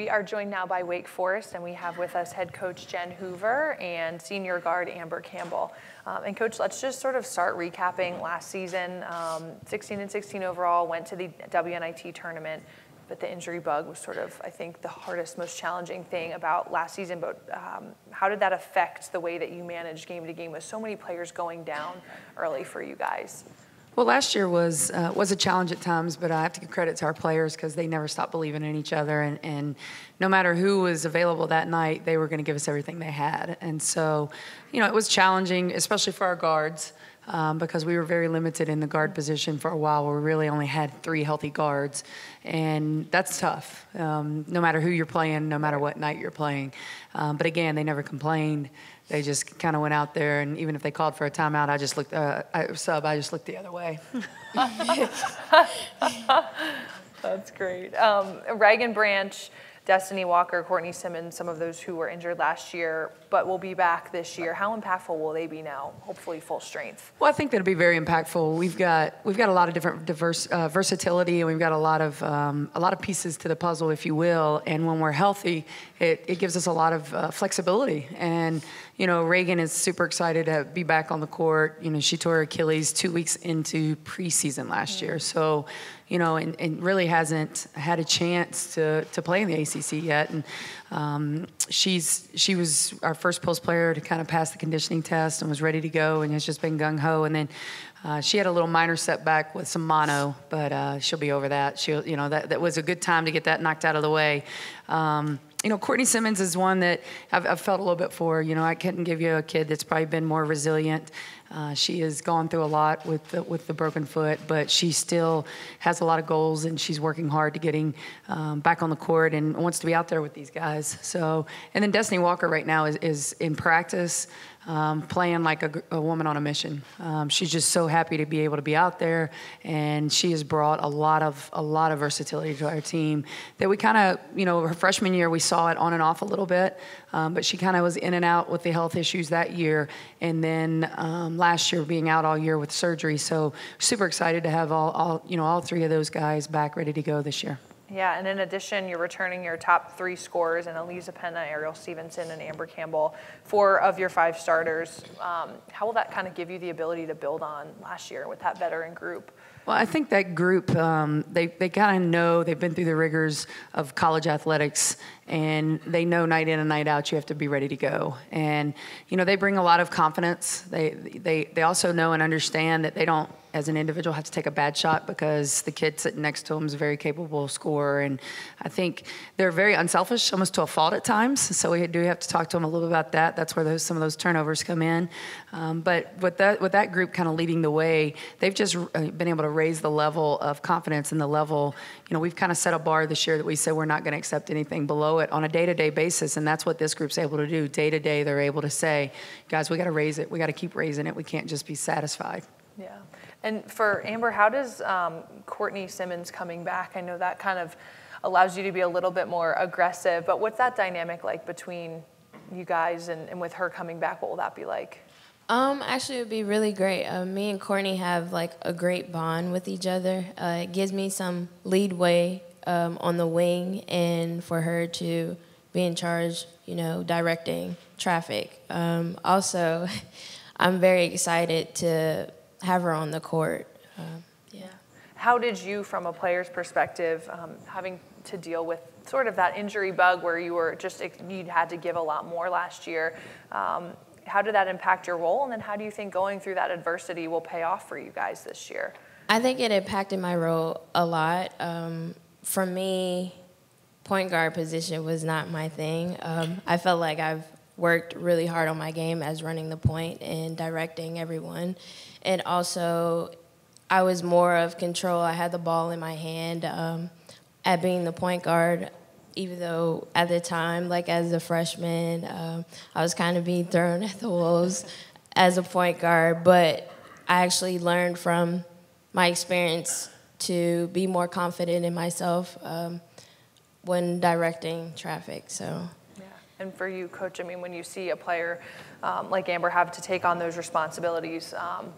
We are joined now by Wake Forest, and we have with us head coach Jen Hoover and senior guard Amber Campbell. Um, and coach, let's just sort of start recapping last season. Um, 16 and 16 overall, went to the WNIT tournament, but the injury bug was sort of, I think, the hardest, most challenging thing about last season. But um, how did that affect the way that you managed game to game with so many players going down early for you guys? Well, last year was uh, was a challenge at times, but I have to give credit to our players because they never stopped believing in each other, and, and no matter who was available that night, they were going to give us everything they had. And so, you know, it was challenging, especially for our guards. Um, because we were very limited in the guard position for a while. We really only had three healthy guards, and that's tough. Um, no matter who you're playing, no matter what night you're playing. Um, but again, they never complained they just kind of went out there, and even if they called for a timeout, I just looked uh, I, sub. I just looked the other way. That's great. Um, Reagan Branch Destiny Walker, Courtney Simmons, some of those who were injured last year, but will be back this year. How impactful will they be now? Hopefully, full strength. Well, I think that'll be very impactful. We've got we've got a lot of different diverse uh, versatility, and we've got a lot of um, a lot of pieces to the puzzle, if you will. And when we're healthy, it, it gives us a lot of uh, flexibility. And you know, Reagan is super excited to be back on the court. You know, she tore her Achilles two weeks into preseason last mm-hmm. year, so you know, and, and, really hasn't had a chance to, to play in the ACC yet. And um, she's she was our first post player to kind of pass the conditioning test and was ready to go and has just been gung ho. And then uh, she had a little minor setback with some mono, but uh, she'll be over that. She'll, you know, that, that was a good time to get that knocked out of the way. Um, you know, Courtney Simmons is one that I've, I've, felt a little bit for. You know, I couldn't give you a kid that's probably been more resilient. Uh, she has gone through a lot with the, with the broken foot, but she still has a lot of goals, and she's working hard to getting um, back on the court and wants to be out there with these guys. So, and then Destiny Walker right now is, is in practice um, playing like a, a, woman on a mission. Um, she's just so happy to be able to be out there, and she has brought a lot of a lot of versatility to our team. That we kind of, you know, her freshman year we saw it on and off a little bit, um, but she kind of was in and out with the health issues that year, and then um, last year being out all year with surgery. So super excited to have all, all you know all three of those guys back ready to go this year. Yeah, and in addition, you're returning your top three scorers in Elisa Penna, Ariel Stevenson, and Amber Campbell, four of your five starters. Um, how will that kind of give you the ability to build on last year with that veteran group? Well, I think that group, um, they, they kind of know, they've been through the rigors of college athletics, and they know night in and night out you have to be ready to go. And, you know, they bring a lot of confidence. They, they, they also know and understand that they don't as an individual have to take a bad shot because the kid sitting next to him is a very capable scorer. And I think they're very unselfish, almost to a fault at times. So we do have to talk to them a little bit about that. That's where those, some of those turnovers come in. Um, but with that, with that group kind of leading the way, they've just uh, been able to raise the level of confidence and the level. You know, we've kind of set a bar this year that we said we're not going to accept anything below it on a day-to-day basis, and that's what this group's able to do. Day to day, they're able to say, "Guys, we got to raise it. We got to keep raising it. We can't just be satisfied." Yeah. And for Amber, how does um, Courtney Simmons coming back? I know that kind of allows you to be a little bit more aggressive, but what's that dynamic like between you guys and, and with her coming back? What will that be like? Um, actually, it would be really great. Uh, me and Courtney have like a great bond with each other. Uh, it gives me some lead way um, on the wing, and for her to be in charge, you know, directing traffic. Um, also, I'm very excited to have her on the court. Um, yeah. How did you, from a player's perspective, um, having to deal with sort of that injury bug where you were just you had to give a lot more last year? Um, how did that impact your role, and then how do you think going through that adversity will pay off for you guys this year? I think it impacted my role a lot. Um, for me, point guard position was not my thing. Um, I felt like I've worked really hard on my game as running the point and directing everyone and also I was more of control. I had the ball in my hand. Um, at being the point guard, even though at the time, like as a freshman, um, I was kind of being thrown at the wolves as a point guard, but I actually learned from my experience to be more confident in myself um, when directing traffic. So. And for you, coach, I mean, when you see a player um, like Amber have to take on those responsibilities, um,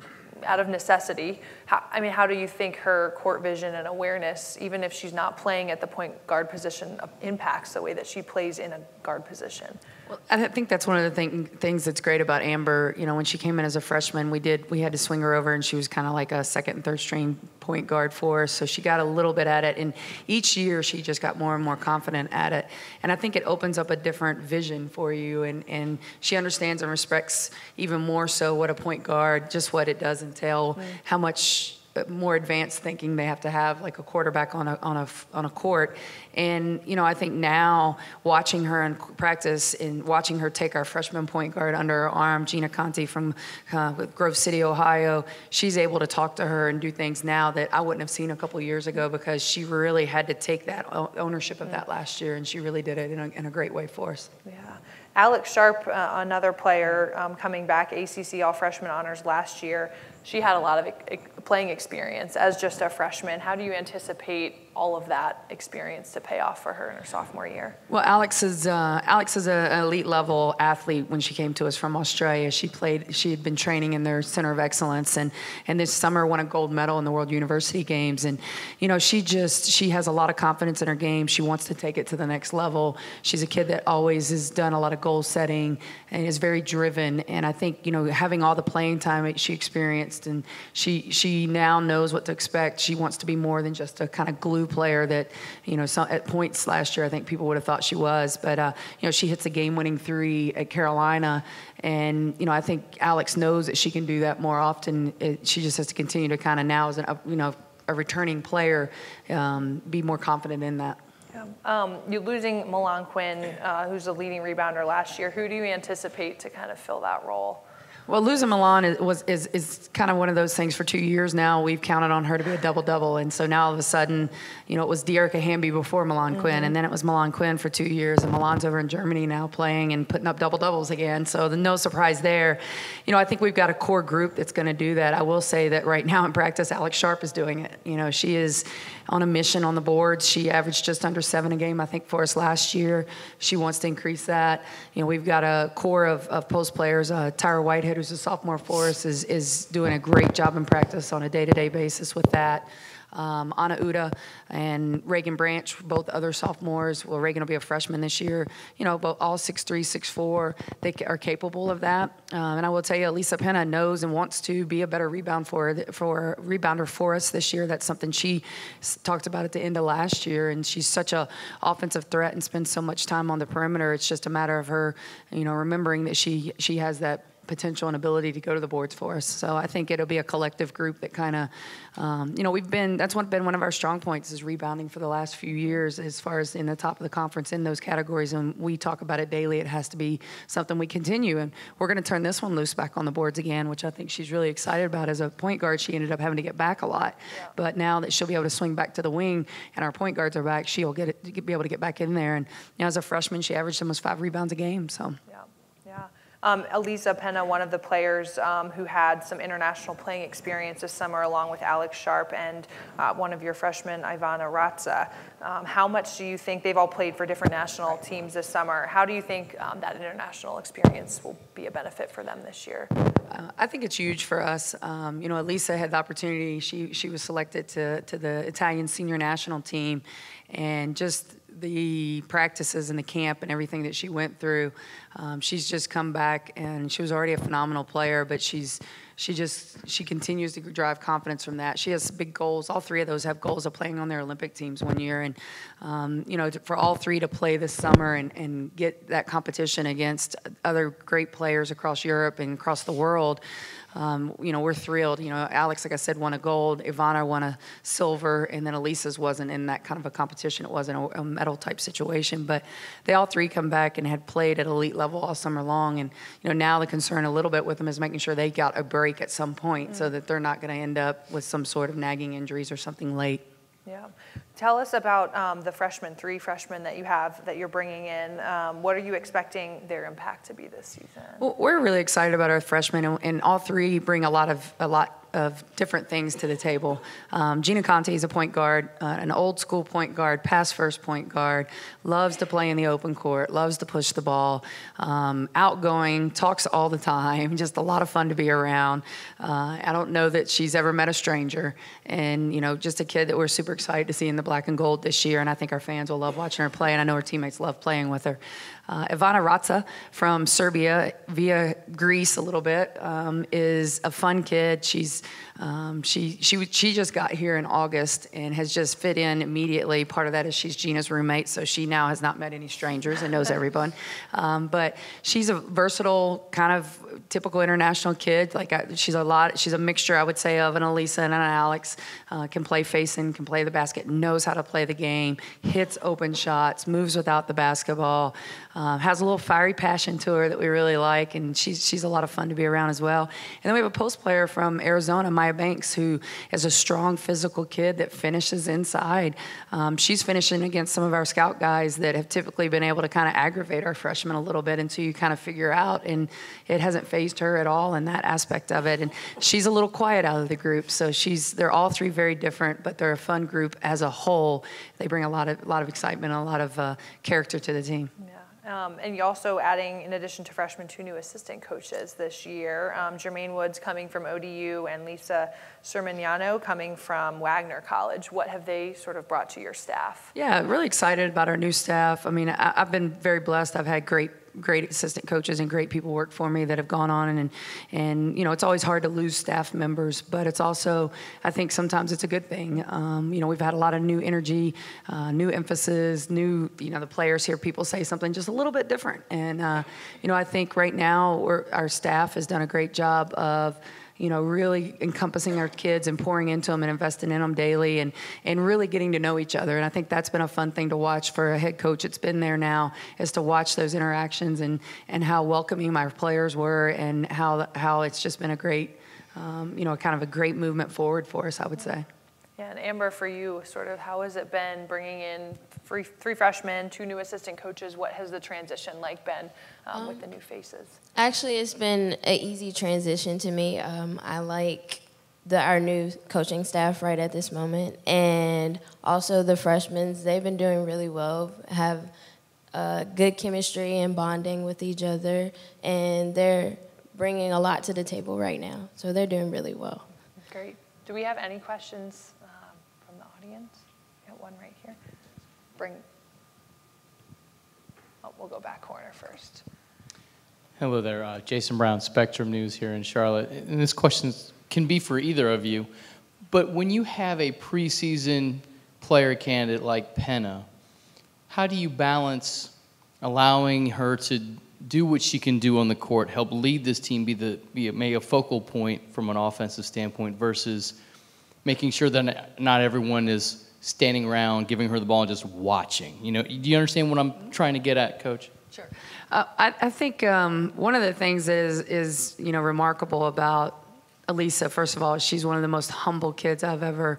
out of necessity. How, I mean, how do you think her court vision and awareness, even if she's not playing at the point guard position, impacts the way that she plays in a guard position? Well, I think that's one of the thing, things that's great about Amber. You know, when she came in as a freshman, we did we had to swing her over, and she was kind of like a second and third string point guard for us. So she got a little bit at it, and each year she just got more and more confident at it. And I think it opens up a different vision for you, and and she understands and respects even more so what a point guard, just what it does entail, mm. how much more advanced thinking they have to have, like a quarterback on a on a on a court. And you know, I think now watching her in practice and watching her take our freshman point guard under her arm, Gina Conti from uh, Grove City, Ohio, she's able to talk to her and do things now that I wouldn't have seen a couple years ago because she really had to take that ownership of that last year, and she really did it in a, in a great way for us. Yeah. Alex Sharp, uh, another player um, coming back, ACC All Freshman honors last year she had a lot of playing experience as just a freshman. How do you anticipate all of that experience to pay off for her in her sophomore year? Well, Alex is uh, Alex is an elite level athlete. When she came to us from Australia, she played. She had been training in their center of excellence, and and this summer won a gold medal in the World University Games. And you know, she just she has a lot of confidence in her game. She wants to take it to the next level. She's a kid that always has done a lot of goal setting and is very driven. And I think you know, having all the playing time she experienced, and she she now knows what to expect. She wants to be more than just a kind of glue player that, you know, some, at points last year I think people would have thought she was. But, uh, you know, she hits a game-winning three at Carolina. And, you know, I think Alex knows that she can do that more often. It, she just has to continue to kind of now as, an, you know, a returning player, um, be more confident in that. Um, you're losing Milan Quinn, uh, who's a leading rebounder last year. Who do you anticipate to kind of fill that role? Well, losing Milan is, was, is, is kind of one of those things for two years now. We've counted on her to be a double double. And so now all of a sudden, you know, it was Dearica Hamby before Milan mm-hmm. Quinn, and then it was Milan Quinn for two years. And Milan's over in Germany now playing and putting up double doubles again. So the, no surprise there. You know, I think we've got a core group that's going to do that. I will say that right now in practice, Alex Sharp is doing it. You know, she is on a mission on the boards. She averaged just under seven a game, I think, for us last year. She wants to increase that. You know, we've got a core of, of post players. Uh, Tyra Whitehead, who's a sophomore for us, is, is doing a great job in practice on a day to day basis with that um, Anna Uda and Reagan Branch, both other sophomores. Well, Reagan will be a freshman this year. You know, but all six three, six four, they are capable of that. Um, and I will tell you, Lisa Penna knows and wants to be a better rebound for for rebounder for us this year. That's something she talked about at the end of last year, and she's such a offensive threat and spends so much time on the perimeter. It's just a matter of her, you know, remembering that she she has that potential and ability to go to the boards for us. So I think it'll be a collective group that kind of, um, you know, we've been that's what been one of our strong points is rebounding for the last few years as far as in the top of the conference in those categories. And we talk about it daily. It has to be something we continue. And we're going to turn this one loose back on the boards again, which I think she's really excited about. As a point guard, she ended up having to get back a lot, yeah. but now that she'll be able to swing back to the wing and our point guards are back, she'll get it, be able to get back in there. And you know, as a freshman, she averaged almost five rebounds a game. So. Yeah. Um, Elisa Penna, one of the players um, who had some international playing experience this summer, along with Alex Sharp and uh, one of your freshmen, Ivana Raca. Um, how much do you think they've all played for different national teams this summer? How do you think um, that international experience will be a benefit for them this year? Uh, I think it's huge for us. Um, you know, Elisa had the opportunity. She she was selected to to the Italian senior national team, and just the practices and the camp and everything that she went through. Um, she's just come back and she was already a phenomenal player, but she's she just she continues to drive confidence from that. She has big goals. All three of those have goals of playing on their Olympic teams one year, and um, you know for all three to play this summer and, and get that competition against other great players across Europe and across the world um, you know, we're thrilled. You know, Alex, like I said, won a gold. Ivana won a silver, and then Elisa's wasn't in that kind of a competition. It wasn't a, a, medal type situation, but they all three come back and had played at elite level all summer long. And you know, now the concern a little bit with them is making sure they got a break at some point, mm-hmm. so that they're not going to end up with some sort of nagging injuries or something late. Yeah. Tell us about um, the freshmen, three freshmen that you have that you're bringing in. Um, what are you expecting their impact to be this season? Well, we're really excited about our freshmen, and, and all three bring a lot of a lot of different things to the table. Um, Gina Conti is a point guard, uh, an old school point guard, pass first point guard, loves to play in the open court, loves to push the ball, um, outgoing, talks all the time, just a lot of fun to be around. Uh, I don't know that she's ever met a stranger, and you know, just a kid that we're super excited to see in the black and gold this year, and I think our fans will love watching her play, and I know her teammates love playing with her. Uh, Ivana Raca from Serbia via Greece a little bit um, is a fun kid. She's um, she she she just got here in August and has just fit in immediately. Part of that is she's Gina's roommate, so she now has not met any strangers and knows everyone. Um, but she's a versatile kind of typical international kid. Like I, she's a lot. She's a mixture, I would say, of an Elisa and an Alex. Uh, can play facing, can play the basket, knows how to play the game, hits open shots, moves without the basketball. Uh, has a little fiery passion to her that we really like, and she's she's a lot of fun to be around as well. And then we have a post player from Arizona, Maya Banks, who is a strong physical kid that finishes inside. Um, she's finishing against some of our scout guys that have typically been able to kind of aggravate our freshmen a little bit until you kind of figure out, and it hasn't phased her at all in that aspect of it. And she's a little quiet out of the group, so she's they're all three very different, but they're a fun group as a whole. They bring a lot of a lot of excitement and a lot of uh, character to the team. Yeah. Um, and you're also adding, in addition to freshmen, two new assistant coaches this year. Um, Jermaine Woods coming from ODU and Lisa Sermignano coming from Wagner College. What have they sort of brought to your staff? Yeah, really excited about our new staff. I mean, I, have been very blessed. I've had great great assistant coaches and great people work for me that have gone on and and you know it's always hard to lose staff members but it's also I think sometimes it's a good thing. Um, you know we've had a lot of new energy uh, new emphasis new you know the players hear people say something just a little bit different. And uh, you know I think right now our staff has done a great job of you know, really encompassing our kids and pouring into them and investing in them daily and, and really getting to know each other. And I think that's been a fun thing to watch for a head coach. It's been there now is to watch those interactions and, and how welcoming my players were and how, how it's just been a great, um, you know, kind of a great movement forward for us, I would say. Yeah, and Amber, for you, sort of how has it been bringing in three, three freshmen, two new assistant coaches? What has the transition like been um, um, with the new faces? Actually, it's been an easy transition to me. Um, I like the our new coaching staff right at this moment, and also the freshmen. They've been doing really well. Have uh, good chemistry and bonding with each other, and they're bringing a lot to the table right now. So they're doing really well. Great. Do we have any questions um, from the audience? Got one right here. Bring, oh, we'll go back corner first. Hello there, uh, Jason Brown, Spectrum News here in Charlotte. And this question can be for either of you, but when you have a preseason player candidate like Penna, how do you balance allowing her to do what she can do on the court, help lead this team, be the be a, a focal point from an offensive standpoint, versus making sure that not everyone is standing around giving her the ball and just watching. You know, do you understand what I'm trying to get at, Coach? Sure. Uh, I, I, think um, one of the things that is, is you know remarkable about Elisa. First of all, she's one of the most humble kids I've ever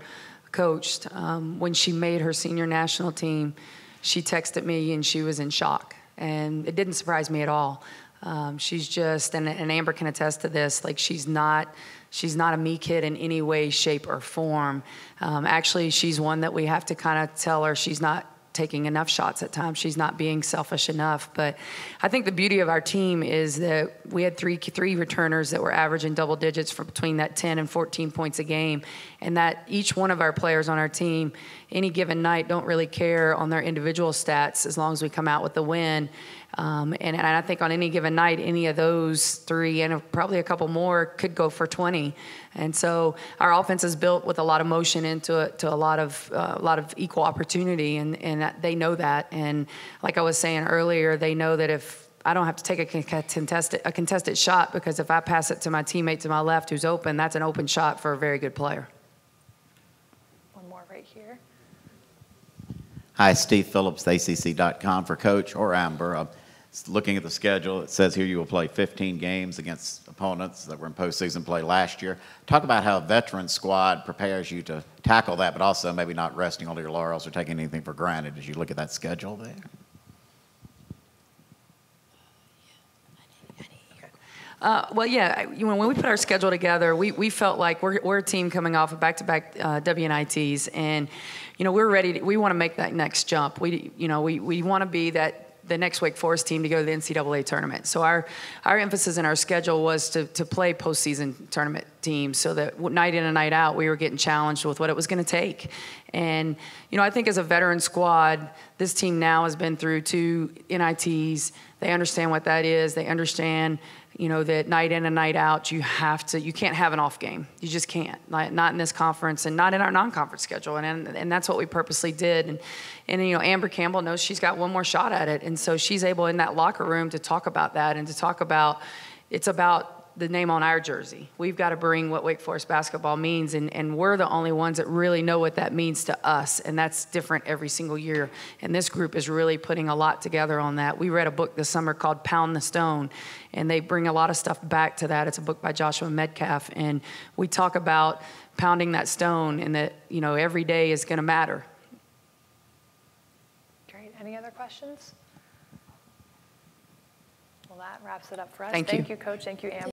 coached. Um, when she made her senior national team, she texted me and she was in shock, and it didn't surprise me at all. Um, she's just, and, and Amber can attest to this. Like she's not She's not a me kid in any way, shape, or form. Um, actually, she's one that we have to kind of tell her she's not taking enough shots at times. She's not being selfish enough. But I think the beauty of our team is that we had three three returners that were averaging double digits for between that 10 and 14 points a game, and that each one of our players on our team, any given night, don't really care on their individual stats as long as we come out with the win. Um, and, and, I think on any given night, any of those three and probably a couple more could go for 20. And so our offense is built with a lot of motion into it, to a lot of uh, a lot of equal opportunity, and and they know that. And like I was saying earlier, they know that if I don't have to take a contested a contested shot because if I pass it to my teammate to my left who's open, that's an open shot for a very good player. One more right here. Hi, Steve Phillips, ACC.com for Coach or Amber. Looking at the schedule, it says here you will play 15 games against opponents that were in postseason play last year. Talk about how a veteran squad prepares you to tackle that, but also maybe not resting on your laurels or taking anything for granted as you look at that schedule there. Uh, well, yeah. You know, when we put our schedule together, we, we felt like we're, we're a team coming off of back-to-back uh, WNITs, and you know we're ready. To, we want to make that next jump. We you know we, we want to be that the next Wake Forest team to go to the NCAA tournament. So our our emphasis in our schedule was to to play postseason tournament teams, so that night in and night out we were getting challenged with what it was going to take. And you know I think as a veteran squad, this team now has been through two NITs. They understand what that is. They understand you know that night in and night out you have to you can't have an off game. You just can't. Like, not in this conference and not in our non-conference schedule. And, and and that's what we purposely did. And and you know amber campbell knows she's got one more shot at it. And so she's able in that locker room to talk about that and to talk about it's about the name on our jersey. We've got to bring what Wake Forest basketball means, and, and we're the only ones that really know what that means to us, and that's different every single year. And this group is really putting a lot together on that. We read a book this summer called Pound the Stone, and they bring a lot of stuff back to that. It's a book by Joshua Medcalf, and we talk about pounding that stone and that, you know, every day is going to matter. Great. Any other questions? Well, that wraps it up for us. Thank Thank you. you, Coach. Thank you, Amber.